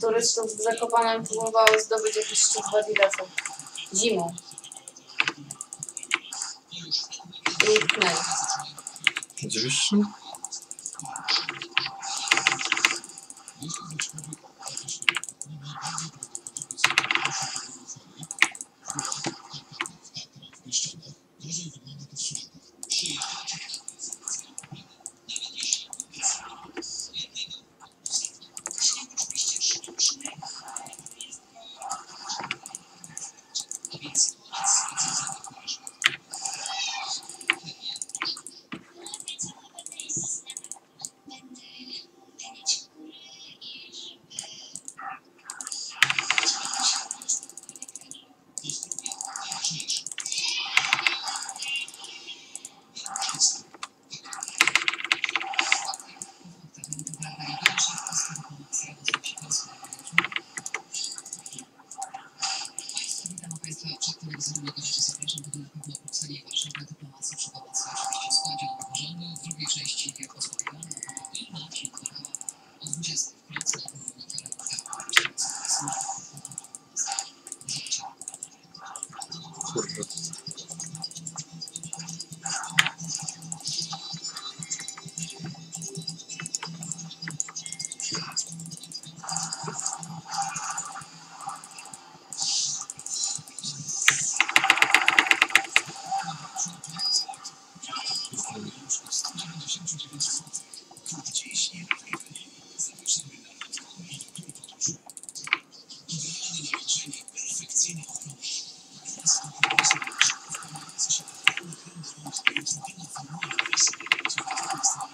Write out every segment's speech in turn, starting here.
turystów w Zakopanem próbowało zdobyć jakiś szczyt w Adidasach. Zimą. I utknęli. Oczywiście.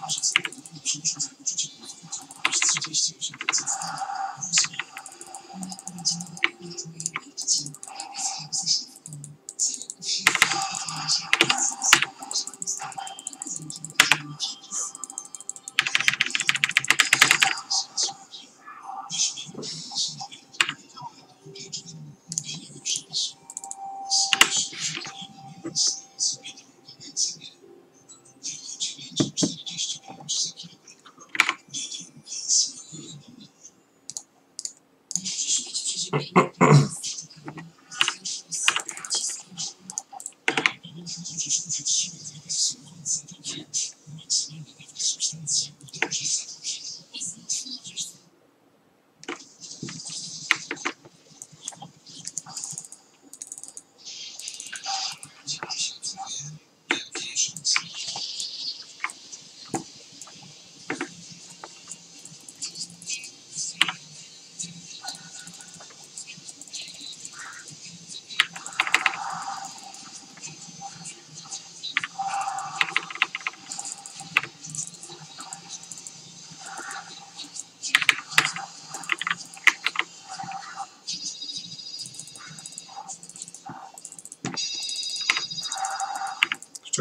Z czego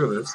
service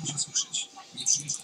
Muszę słyszeć. Nie przyjaźń.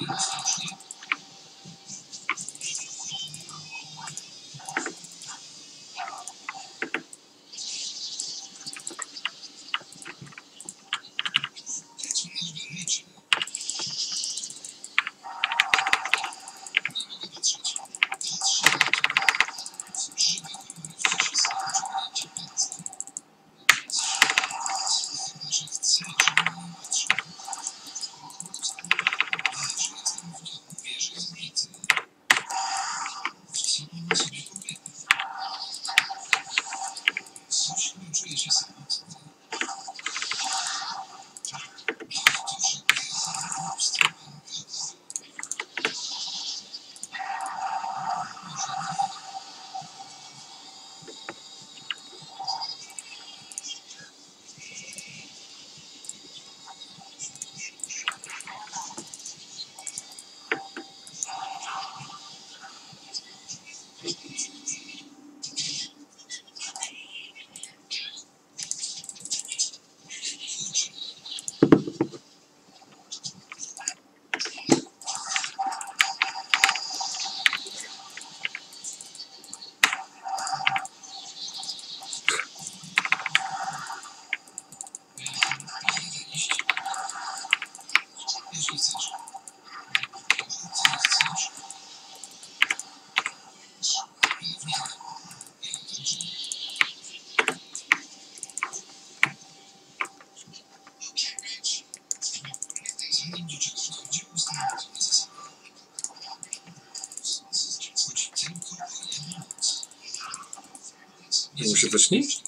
Gracias. Nie muszę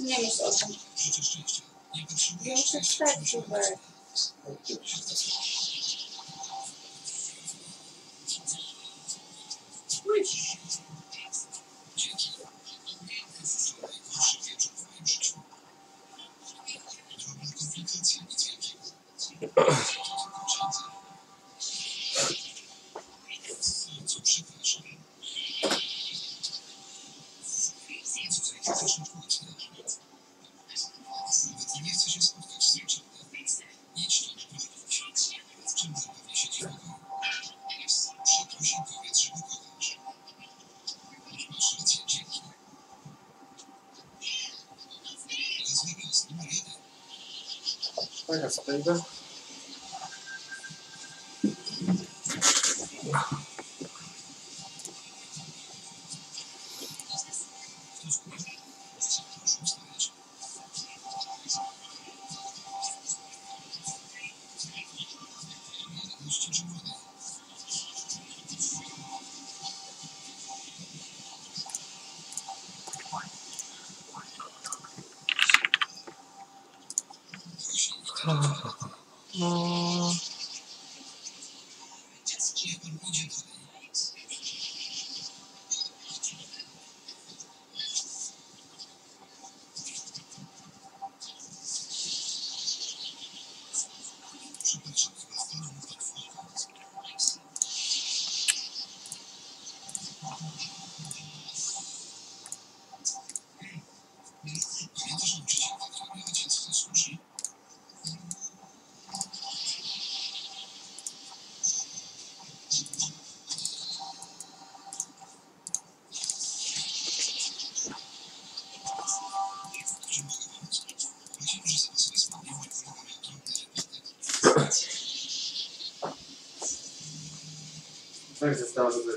Nie myśl o tym. Ja muszę wstać, Hubert. はあ。because of the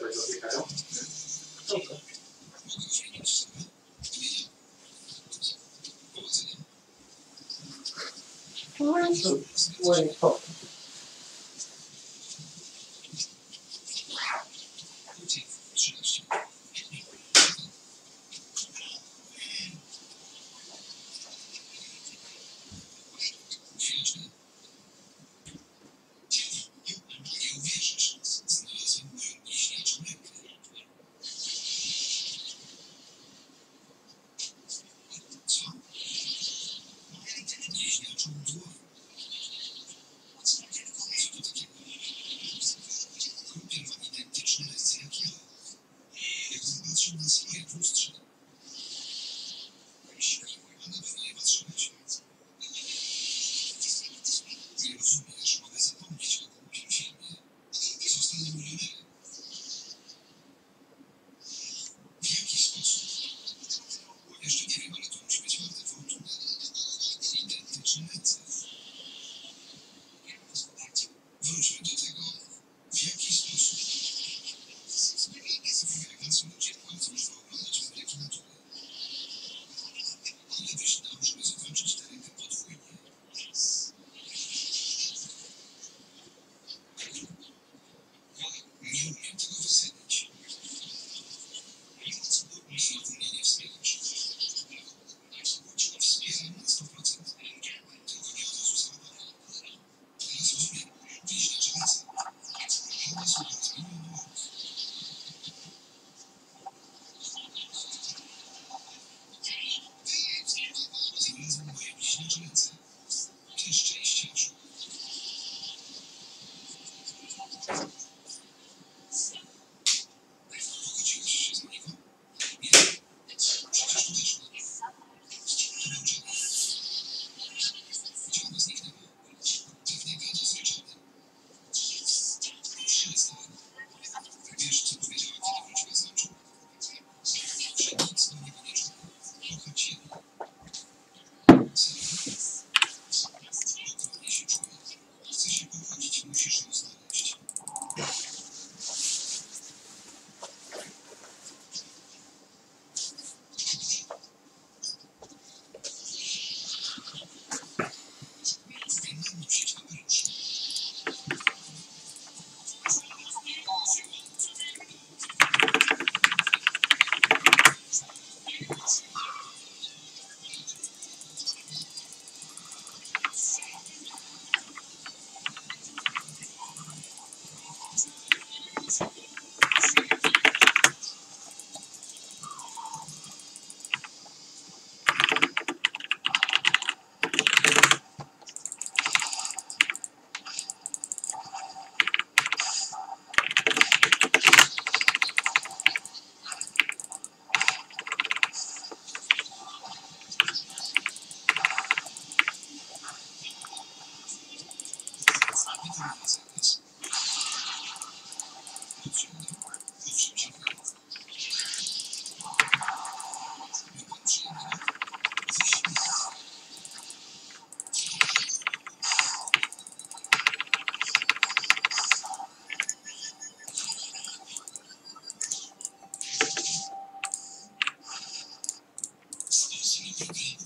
Thank you.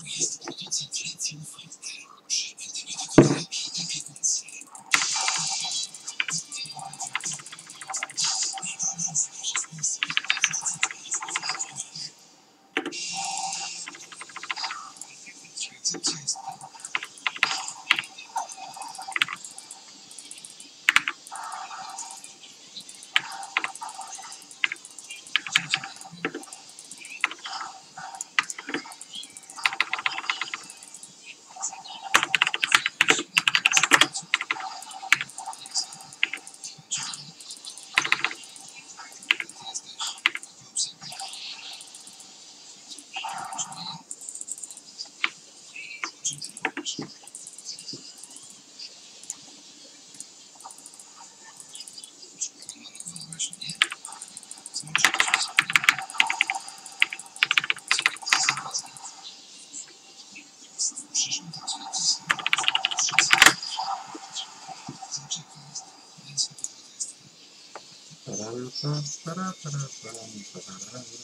Bye-bye.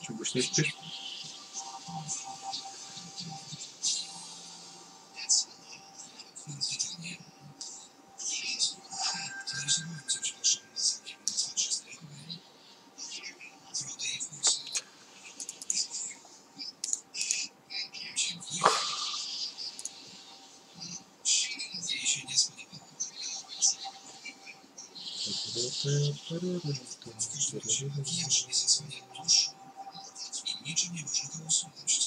Чего что теперь? Сердечко, ешь со своей душой, и нечем я выжигал солнце.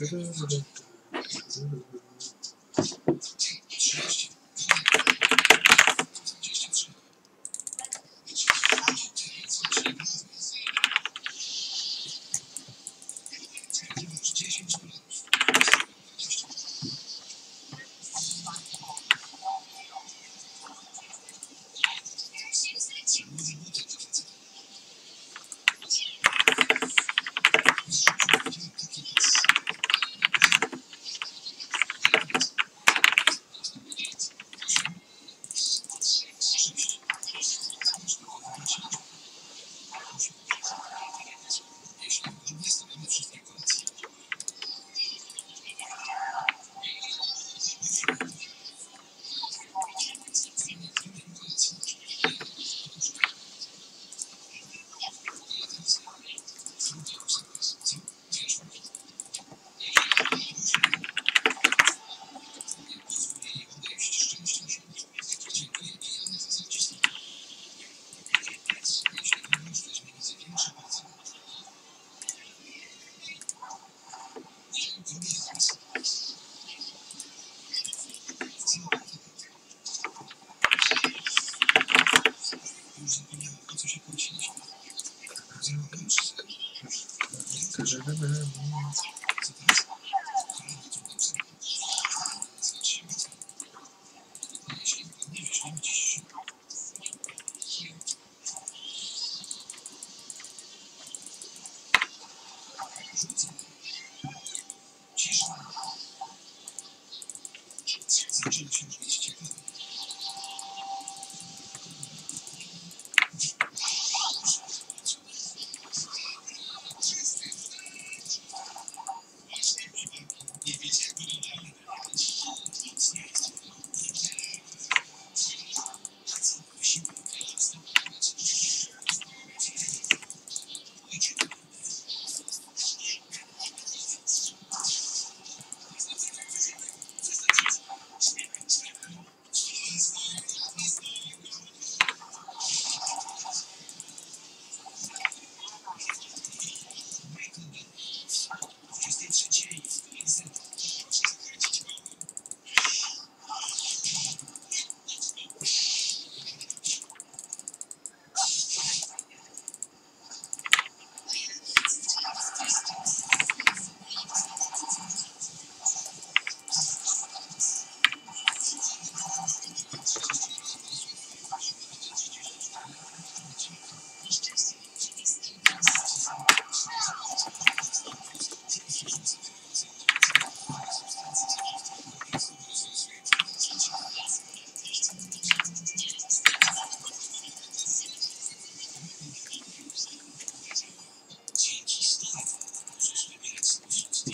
グリーンです。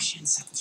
Russian submarine.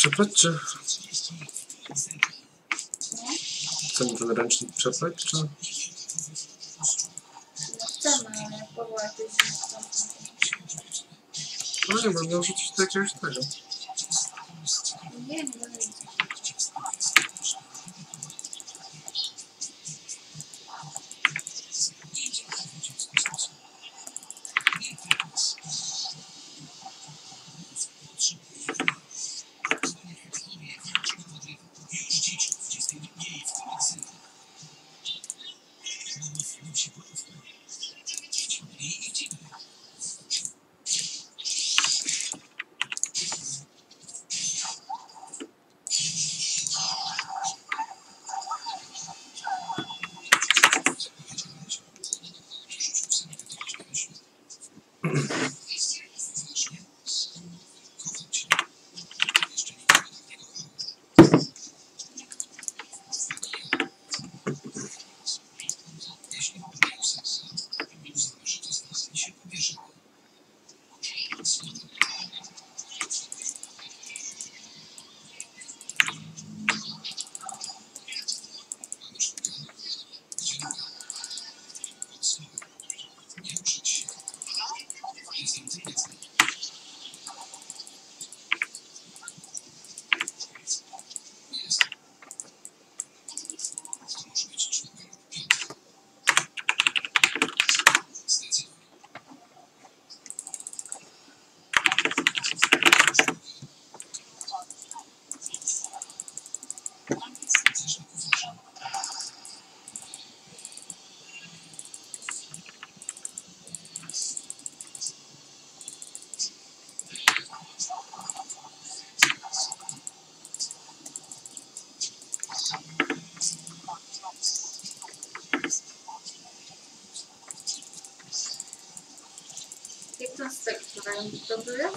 przeplecza. Co mi ten ręcznik przeplecza? No chcemy, ale. No nie, można użyć do jakiegoś tego. বন্ধুরা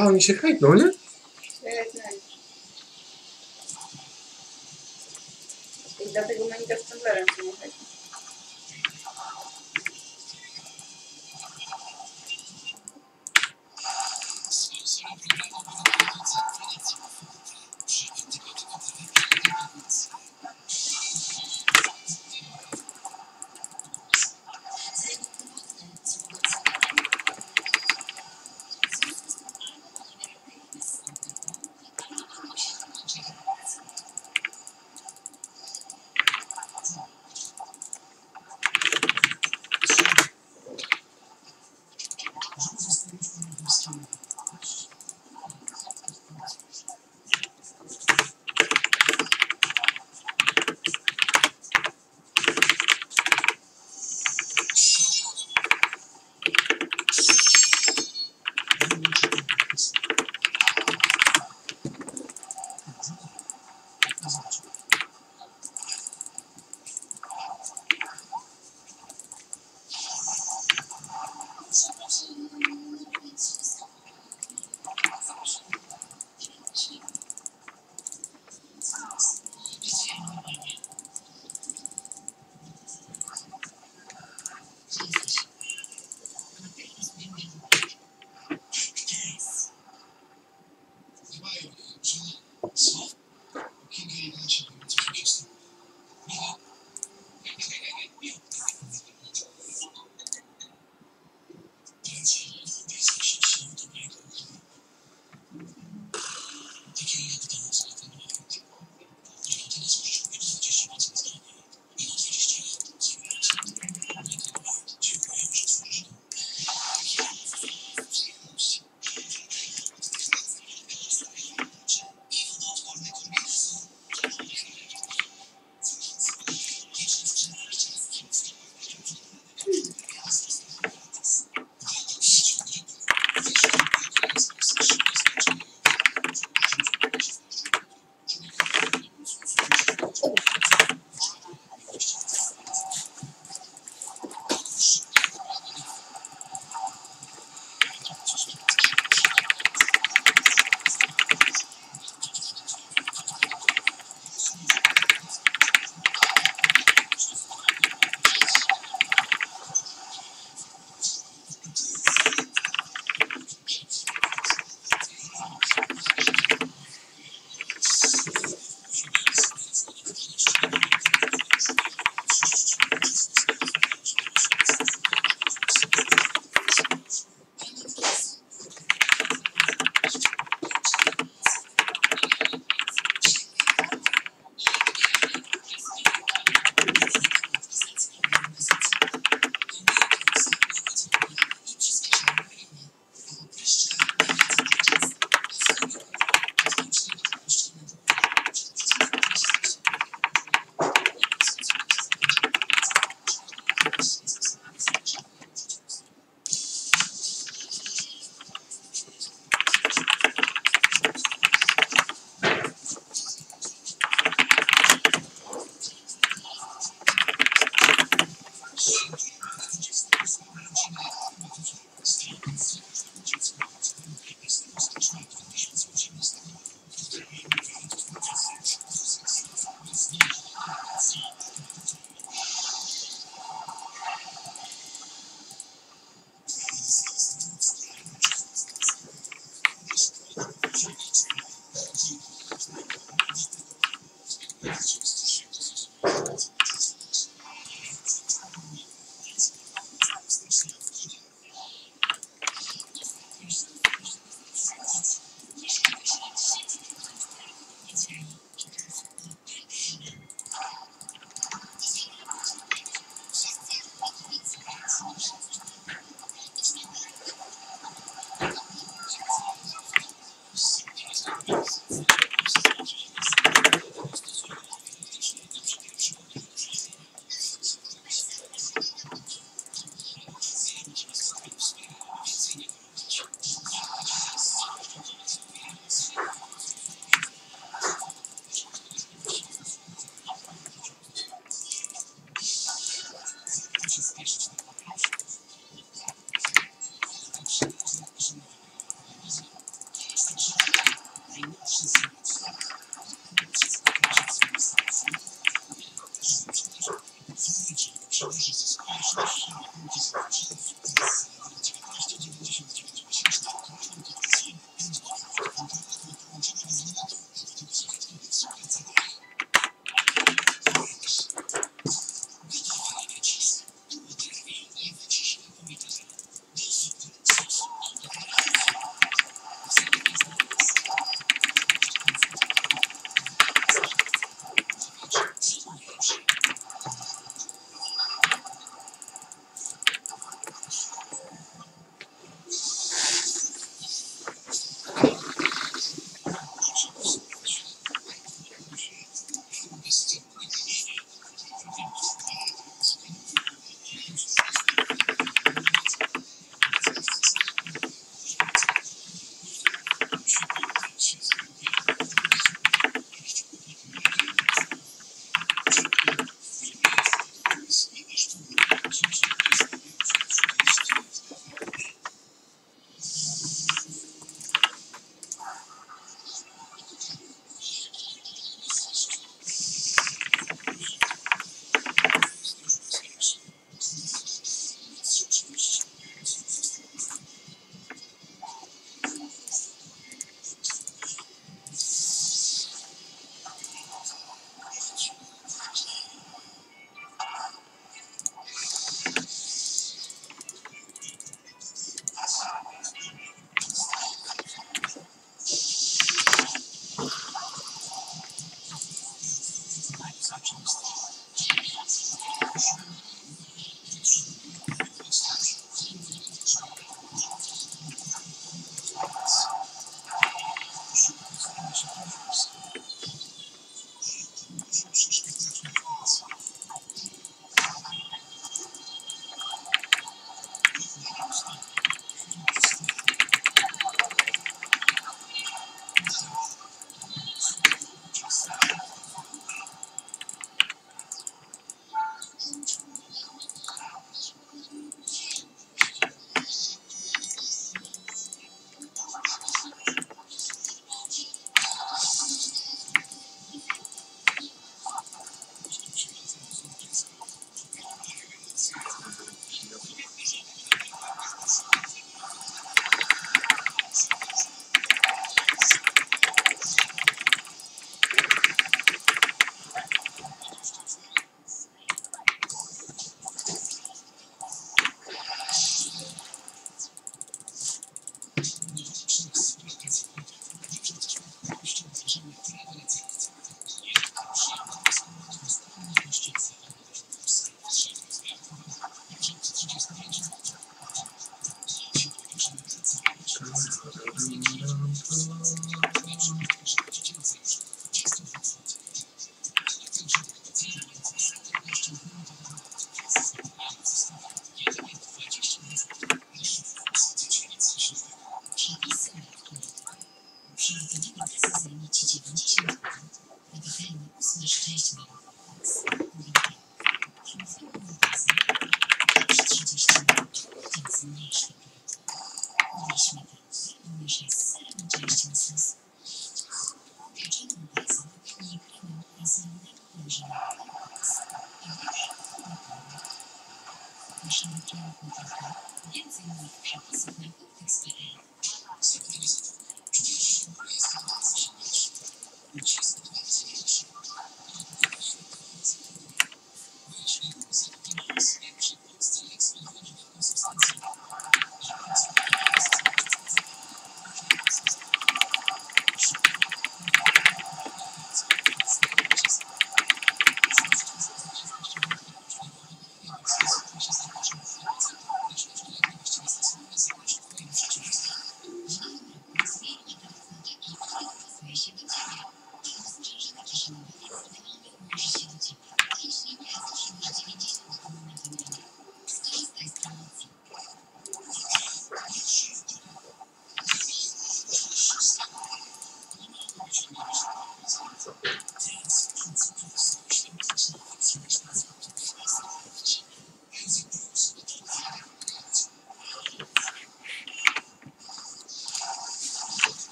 A, oni się hejtną, nie? I